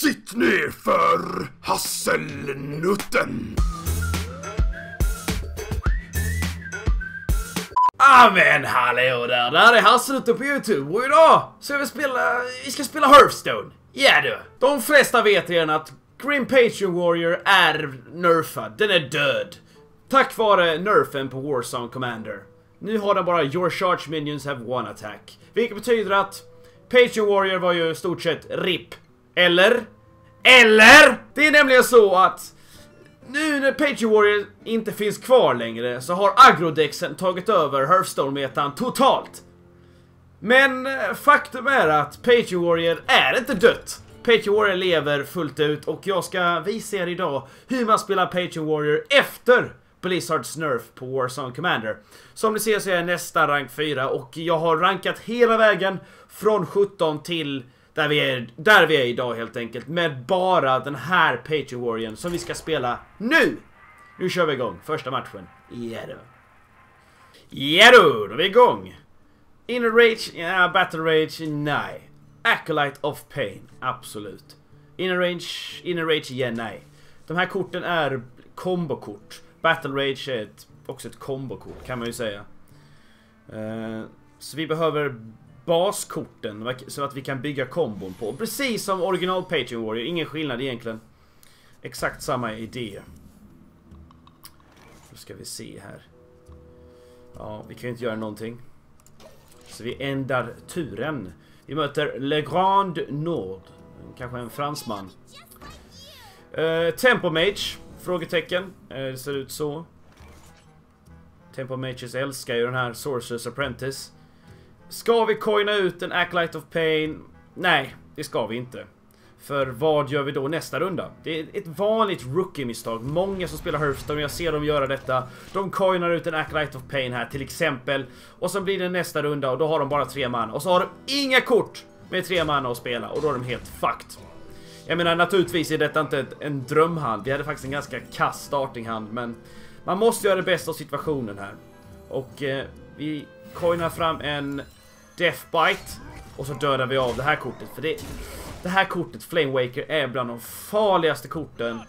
Sitt ner för hasselnutten. Ah men hallå där, det här är Hasselnutten på Youtube och idag ska vi spela, vi ska spela Hearthstone. Ja du! De flesta vet redan att Grim Patreon Warrior är nerfad, den är död. Tack vare nerfen på Warzone Commander. Nu har den bara Your Charge Minions have one attack. Vilket betyder att Patreon Warrior var ju i stort sett RIP. Eller? Eller? Det är nämligen så att nu när Patriot Warrior inte finns kvar längre så har agrodexen tagit över Hearthstone-metan totalt. Men eh, faktum är att Patriot Warrior är inte dött. Patriot Warrior lever fullt ut och jag ska visa er idag hur man spelar Patriot Warrior efter Blizzards Nerf på Warzone Commander. Som ni ser så är jag nästa rank 4 och jag har rankat hela vägen från 17 till där vi är, där vi är idag helt enkelt. Med bara den här Patriot Warrior som vi ska spela nu! Nu kör vi igång första matchen. Jadå! Jadå, då är vi igång. Inner Rage, ja, Battle Rage, nej. Acolyte of Pain, absolut. Inner Rage, Inner Rage, ja, nej. De här korten är kombokort. Battle Rage är ett, också ett kombokort kan man ju säga. Uh, så vi behöver baskorten så att vi kan bygga kombon på. Precis som original Patreon Warrior, ingen skillnad egentligen. Exakt samma idé. Då ska vi se här. Ja, vi kan ju inte göra någonting. Så vi ändrar turen. Vi möter Le Grand Nord. Kanske en fransman. Uh, Tempo Mage. Frågetecken. Uh, det ser ut så. Tempo Mages älskar ju den här Sorcerer's Apprentice. Ska vi coina ut en Acolyte of Pain? Nej, det ska vi inte. För vad gör vi då nästa runda? Det är ett vanligt rookie-misstag. Många som spelar Hearthstone, jag ser dem göra detta. De coinar ut en Acolyte of Pain här till exempel. Och så blir det nästa runda och då har de bara tre man. Och så har de inga kort med tre man att spela och då är de helt fucked. Jag menar naturligtvis är detta inte en drömhand. Vi hade faktiskt en ganska kass startinghand men man måste göra det bästa av situationen här. Och eh, vi coinar fram en Deathbite. Och så dödar vi av det här kortet. För det, det här kortet, Flame Waker, är bland de farligaste korten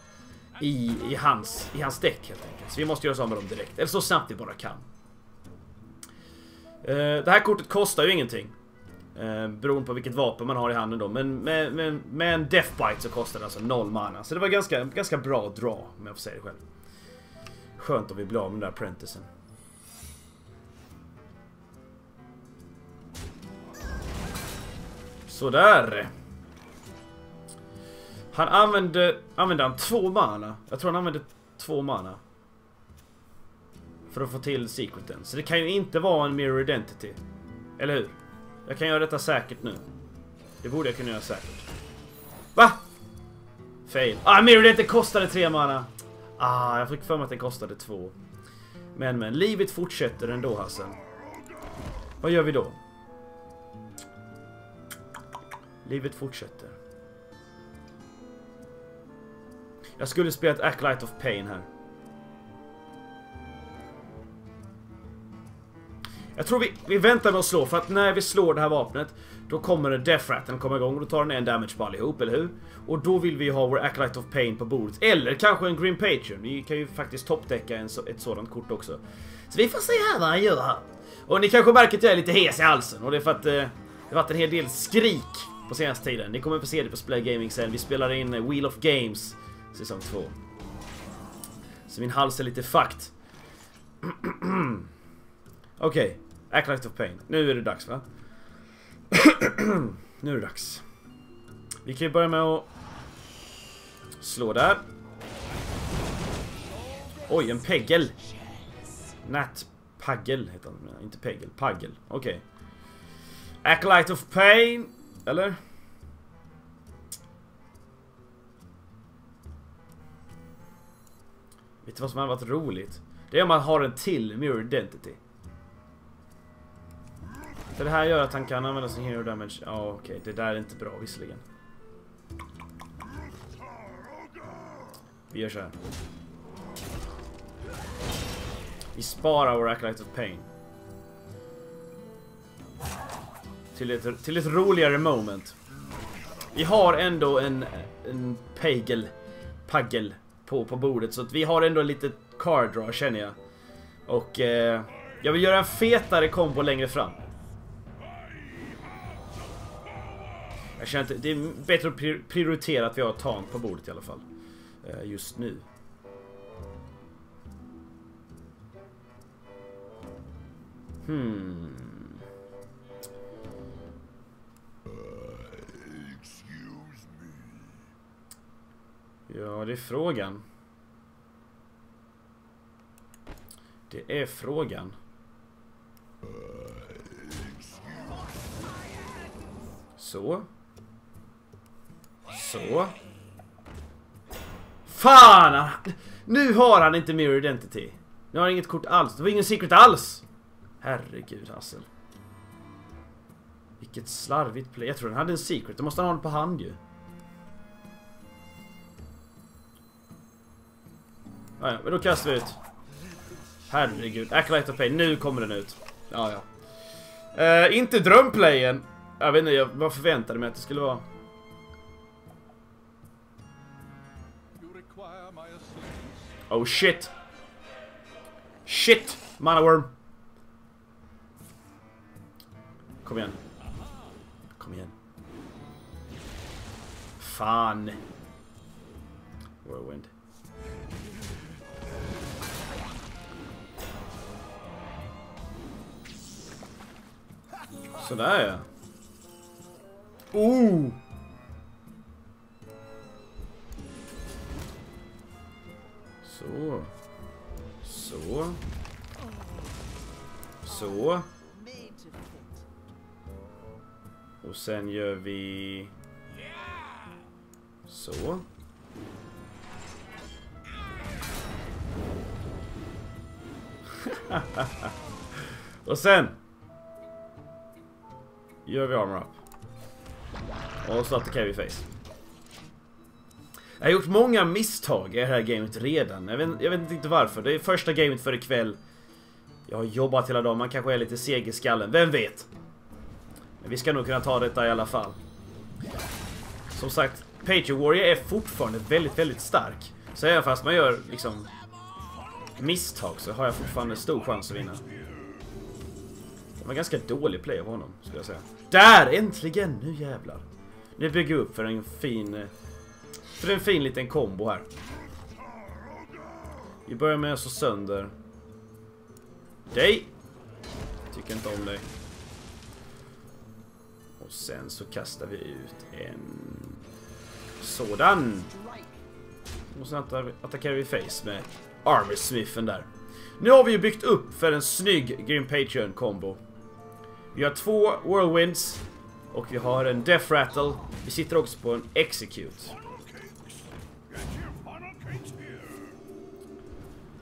i, i, hans, i hans däck helt enkelt. Så vi måste göra oss av med dem direkt. Eller så snabbt vi bara kan. Uh, det här kortet kostar ju ingenting. Uh, beroende på vilket vapen man har i handen då. Men med, med, med en Deathbite så kostar det alltså noll mana. Så det var ganska, ganska bra dra, om jag får säga det själv. Skönt om vi blir av med den där apprenticen. Sådär. Han använde, använde han två mana? Jag tror han använde två mana. För att få till secreten. Så det kan ju inte vara en mirror identity. Eller hur? Jag kan göra detta säkert nu. Det borde jag kunna göra säkert. Va? Fail. Ah, mirror identity kostade tre mana. Ah, jag fick för mig att den kostade två. Men men, livet fortsätter ändå Hassan. Vad gör vi då? Livet fortsätter. Jag skulle spela ett Acolyte of Pain här. Jag tror vi, vi väntar med att slå för att när vi slår det här vapnet då kommer Death Ratten komma igång och då tar den en damage på allihop, eller hur? Och då vill vi ha vår Acolyte of Pain på bordet. Eller kanske en Grim Patreon. Vi kan ju faktiskt toppdäcka en, ett sådant kort också. Så vi får se här vad han gör här. Och ni kanske märker att jag är lite hes i halsen och det är för att eh, det har varit en hel del skrik på senaste tiden. Ni kommer få se det på Splay Gaming sen. Vi spelar in Wheel of Games säsong 2. Så min hals är lite fucked. Okej, okay. Acolyte of Pain. Nu är det dags va? nu är det dags. Vi kan ju börja med att slå där. Oj, en peggel. Nat Paggel heter han. Inte peggel, paggel. Okej. Okay. Acolyte of Pain. Eller? Vet du vad som hade varit roligt? Det är om man har en till Mirror Identity. För det här gör att han kan använda sin hero damage. Ja, okej. Okay. Det där är inte bra visserligen. Vi gör så här. Vi sparar vår Acolyte of Pain. Till ett, till ett roligare moment. Vi har ändå en, en pagel, paggel på, på bordet så att vi har ändå lite card draw känner jag. Och eh, jag vill göra en fetare kombo längre fram. Jag känner att det är bättre att prioritera att vi har tant på bordet i alla fall. Eh, just nu. Hmm. Ja, det är frågan. Det är frågan. Så. Så. Fan! Nu har han inte Mirror Identity. Nu har han inget kort alls. Det var ingen secret alls. Herregud Hassel. Vilket slarvigt play. Jag tror han hade en secret. Det måste han ha den på hand ju. Ja, men då kastar vi ut. Herregud. Acolyte of Pain. Nu kommer den ut. Ja, ja. Uh, inte drömplayen. Jag vet inte, jag var förväntade mig att det skulle vara. Oh shit. Shit, Manaworm. Kom igen. Kom igen. Fan. Whirlwind. Sådär ja. Oh! Så. Så. Så. Och sen gör vi... Så. och sen gör vi armor up. Och så attackerar vi face. Jag har gjort många misstag i det här gamet redan. Jag vet, jag vet inte varför. Det är första gamet för ikväll. Jag har jobbat hela dagen. Man kanske är lite seg i skallen. Vem vet? Men vi ska nog kunna ta detta i alla fall. Som sagt, Patriot Warrior är fortfarande väldigt, väldigt stark. Så även fast man gör liksom misstag så har jag fortfarande stor chans att vinna. Var ganska dålig play av honom, skulle jag säga. Där! Äntligen! Nu jävlar. Nu bygger vi upp för en fin... Eh, för en fin liten kombo här. Vi börjar med att slå sönder... Dig! Tycker inte om dig. Och sen så kastar vi ut en... Sådan! Och sen attackerar vi face med Army Smithen där. Nu har vi ju byggt upp för en snygg Grim Patreon kombo. Vi har två Whirlwinds. Och vi har en Death Rattle. Vi sitter också på en Execute.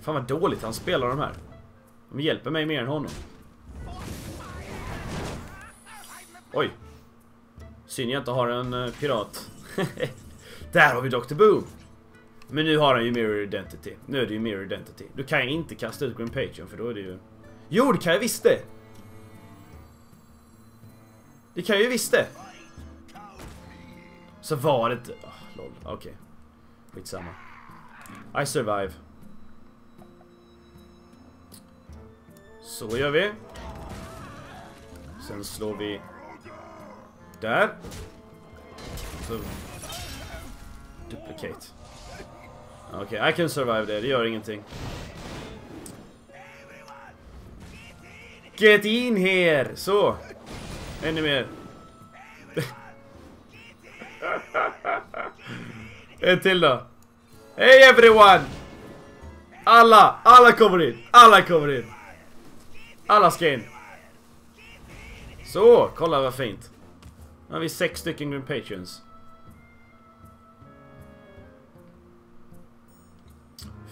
Fan vad dåligt han spelar de här. De hjälper mig mer än honom. Oj. Synd jag inte har en eh, pirat. Där har vi Dr. Boom. Men nu har han ju Mirror Identity. Nu är det ju Mirror Identity. Du kan jag inte kasta ut Grim Patreon för då är det ju... Jo, det kan jag visst det! Det kan jag ju visst det! Så var det inte... Oh, lol, okej. Okay. Skitsamma. I survive. Så gör vi. Sen slår vi... Där. Så... Duplicate. Okej, okay, I can survive det. Det gör ingenting. Get in here! Så. Ännu mer. en till då. Hey everyone! Alla! Alla kommer in! Alla kommer in! Alla ska in! Så, kolla vad fint. Nu har vi sex stycken Green Patrons.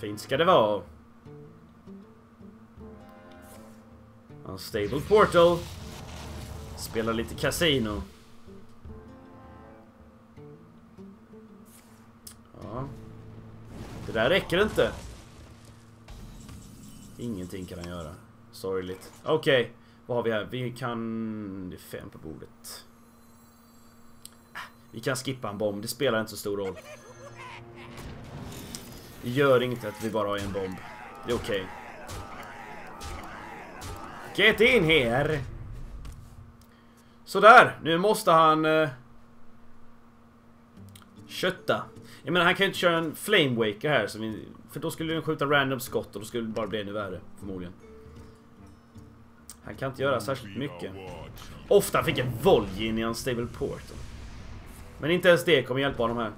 Fint ska det vara. Unstable portal. Spela lite casino. Ja. Det där räcker inte. Ingenting kan han göra. Sorgligt. Okej. Okay. Vad har vi här? Vi kan... Det är fem på bordet. Ah, vi kan skippa en bomb, det spelar inte så stor roll. Det gör inget att vi bara har en bomb. Det är okej. Okay. Get in here! Sådär, nu måste han... Eh, kötta. Jag menar han kan ju inte köra en Flame Waker här som vi, För då skulle den skjuta random skott och då skulle det bara bli ännu värre förmodligen. Han kan inte göra särskilt mycket. Ofta fick en Volgy in i en stable port. Men inte ens det kommer hjälpa honom här.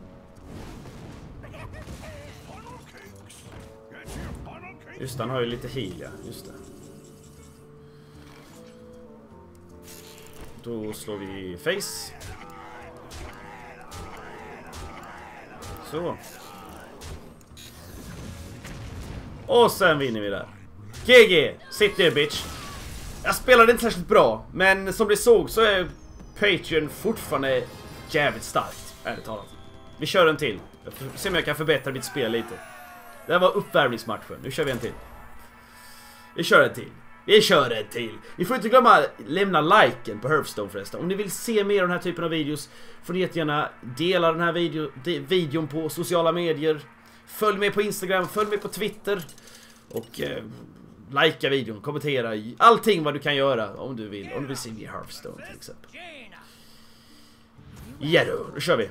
Just det, han har ju lite heal ja. Just det. Då slår vi face. Så. Och sen vinner vi där. GG! Sitt ner bitch. Jag spelade inte särskilt bra, men som ni såg så är Patreon fortfarande jävligt starkt, ärligt talat. Vi kör en till. Jag får se om jag kan förbättra mitt spel lite. Det här var uppvärmningsmatchen, nu kör vi en till. Vi kör en till. Vi kör en till! Ni får inte glömma lämna liken på Hearthstone förresten. Om ni vill se mer av den här typen av videos får ni jättegärna dela den här video, de, videon på sociala medier. Följ med på Instagram, följ med på Twitter. Och eh, likea videon, kommentera, allting vad du kan göra om du vill. Om du vill se mer Hearthstone till exempel. Ja då, då kör vi.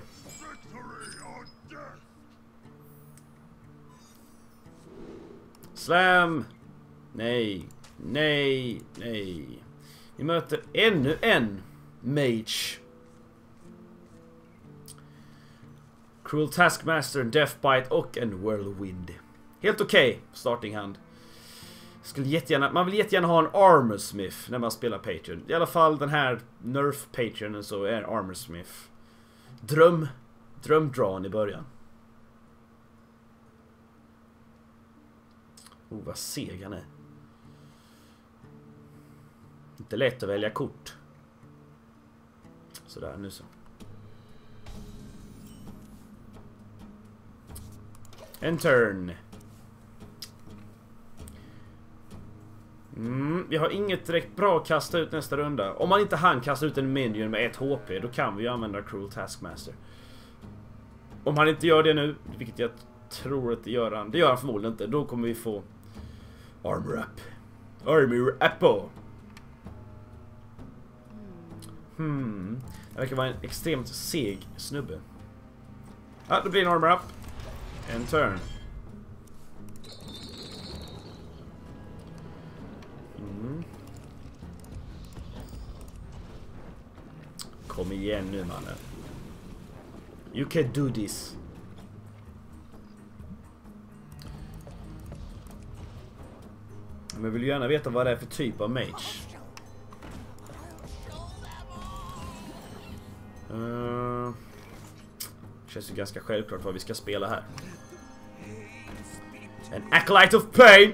Slam! Nej, nej, nej. Vi möter ännu en Mage. Cruel Taskmaster, Deathbite och en Whirlwind. Helt okej okay, starting hand. Skulle jättegärna, man vill jättegärna ha en armorsmith när man spelar Patreon. I alla fall den här Nerf Patreonen så är Armorsmith. Dröm, drömdran i början. Oh vad seg han är. Inte lätt att välja kort. Sådär, nu så. En turn. Mm, vi har inget direkt bra att kasta ut nästa runda. Om man inte han kasta ut en minion med ett HP, då kan vi ju använda Cruel Taskmaster. Om han inte gör det nu, vilket jag tror att det gör han. Det gör han förmodligen inte. Då kommer vi få Armor Up. Armor Apple. Hmm. Det verkar vara en extremt seg snubbe. Ja, då blir det en Armor Up. En turn. Mm. Kom igen nu mannen. You can do this. Men jag vill gärna veta vad det är för typ av mage. Uh, känns ju ganska självklart vad vi ska spela här. En Acolyte of Pain!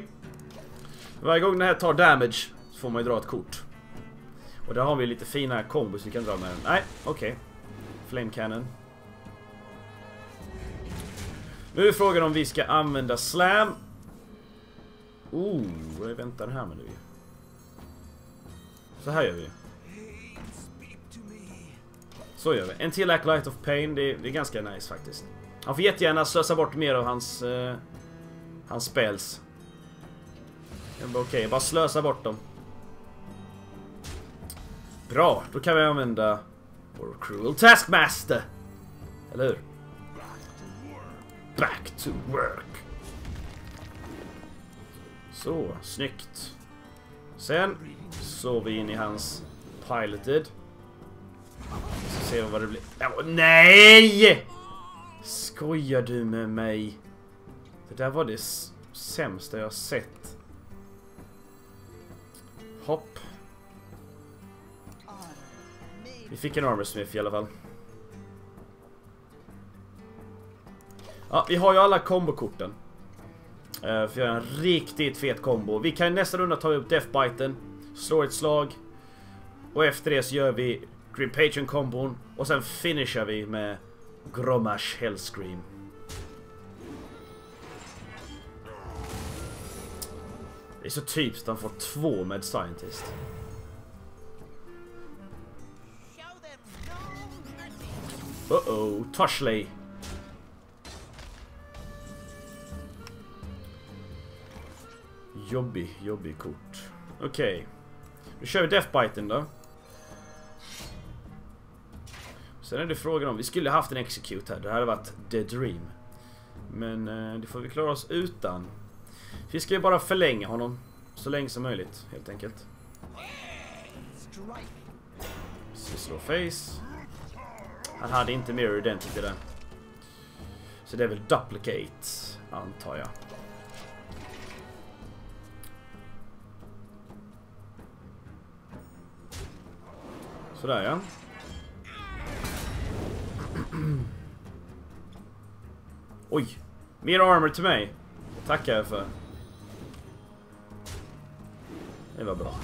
Varje gång den här tar damage så får man ju dra ett kort. Och där har vi lite fina kombos vi kan dra med den. Nej, okej. Okay. Flame Cannon. Nu är frågan om vi ska använda Slam. Oh, vad väntar här med nu? Så här gör vi. Så gör vi. En till Light of Pain, det är, det är ganska nice faktiskt. Han får jättegärna slösa bort mer av hans... Uh, hans spells. Okej, okay, bara slösa bort dem. Bra, då kan vi använda vår Cruel Taskmaster. Eller hur? Back to work. Så, snyggt. Sen så vi in i hans piloted se vad det blir. Oh, nej! Skojar du med mig? Det där var det sämsta jag sett. Hopp. Vi fick en Armorsmith i alla fall. Ja, vi har ju alla kombokorten. Uh, för att göra en riktigt fet kombo. Vi kan nästa runda ta upp Deathbiten, slå ett slag. Och efter det så gör vi Grim Patreon kombon och sen finishar vi med Gromash Hellscream. Det är så typiskt att han får två med Scientist. Uh-oh, Toshley. Jobbig, jobbig kort. Okej. Okay. Nu kör vi Deathbiten då. Sen är det frågan om, vi skulle haft en Execute här, det hade varit The Dream. Men eh, det får vi klara oss utan. Vi ska ju bara förlänga honom så länge som möjligt, helt enkelt. Så slå face. Han hade inte Mirror Identity där. Så det är väl Duplicate, antar jag. Sådär ja. Oj! Mer armor till mig. tackar jag för. Det var bra.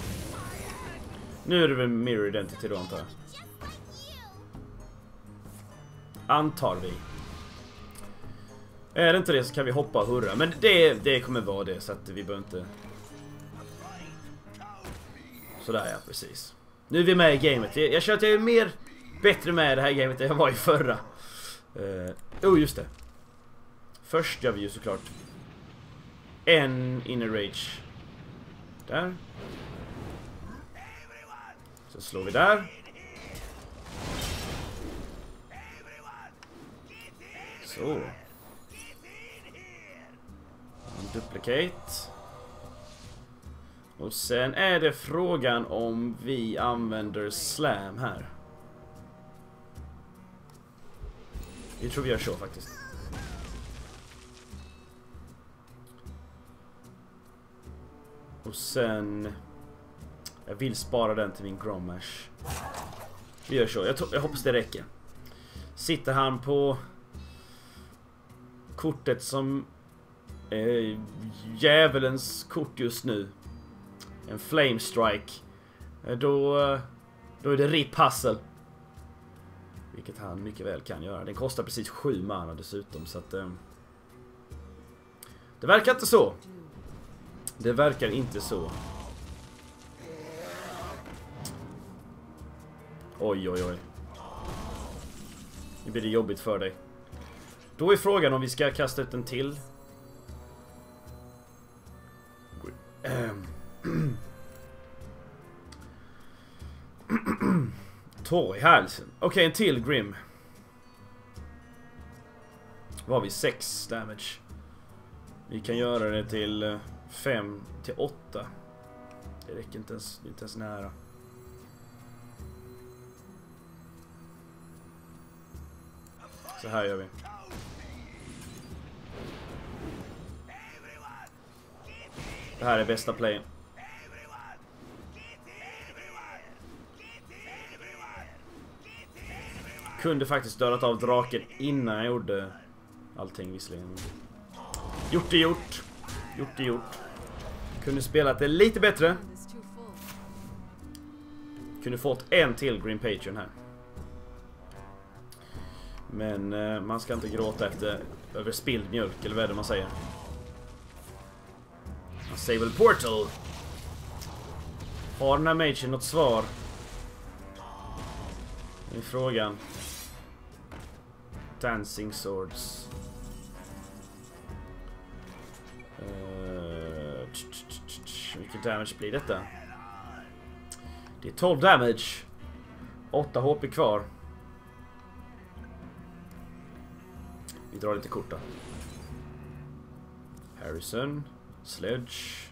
Nu är det väl Mirror Identity då antar jag. Antar vi. Är det inte det så kan vi hoppa och hurra. Men det, det kommer vara det så att vi behöver inte... Sådär ja, precis. Nu är vi med i gamet. Jag, jag känner att jag är mer bättre med i det här gamet än jag var i förra. Uh, oh, just det. Först gör vi ju såklart en inner rage. Där. Så slår vi där. Så. Duplicate. Och sen är det frågan om vi använder slam här. Jag tror vi gör så faktiskt. Och sen... Jag vill spara den till min Grommash. Vi gör så. Jag, jag hoppas det räcker. Sitter han på kortet som är djävulens kort just nu. En Flame Strike. Då, då är det RIP Hustle. Vilket han mycket väl kan göra. Den kostar precis 7 mana dessutom så att... Eh, det verkar inte så. Det verkar inte så. Oj, oj, oj. Nu blir det jobbigt för dig. Då är frågan om vi ska kasta ut en till. Torr i halsen. Okej, okay, en till Grim. Då har vi? 6 damage. Vi kan göra det till eh, 5 till 8. Det räcker inte ens, inte ens nära. Så här gör vi. Det här är bästa playen. Kunde faktiskt dödat av draken innan jag gjorde allting visserligen. Gjort är gjort. Gjort är gjort. Kunde spelat det lite bättre. Kunde fått en till Green Patreon här. Men eh, man ska inte gråta efter över spilld mjölk, eller vad är det man säger? Man säger väl Portal? Har den här magen något svar? Det är frågan. Dancing Swords. Eh, uh, vilken damage blir detta? Det är 12 damage. 8 HP kvar. Vi drar lite kort då. Harrison. Sledge.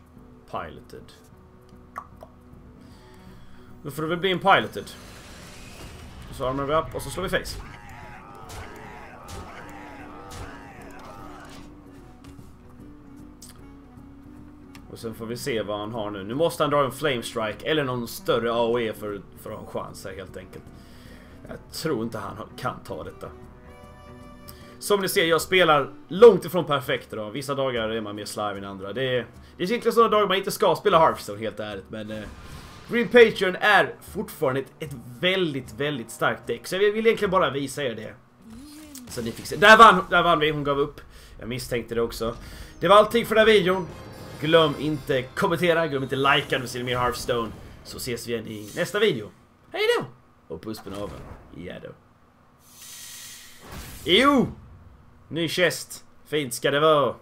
Piloted. Då får det väl bli en piloted. Så armar vi upp och så slår vi face. Och sen får vi se vad han har nu. Nu måste han dra en Flame Strike eller någon större AOE för, för att ha en chans här helt enkelt. Jag tror inte han kan ta detta. Som ni ser, jag spelar långt ifrån perfekt idag. Vissa dagar är man mer slarvig än andra. Det är, det är egentligen sådana dagar man inte ska spela Hearthstone helt ärligt, men... Eh, Green Patreon är fortfarande ett, ett, väldigt, väldigt starkt däck. Så jag vill egentligen bara visa er det. Så ni fick se. Där vann, där vann vi, hon gav upp. Jag misstänkte det också. Det var allting för den här videon. Glöm inte kommentera, glöm inte likea om du ser mer Hearthstone. Så ses vi igen i nästa video. Hej då! Och puss på naveln. Ja då. Jo! Ny chest. Fint ska det vara.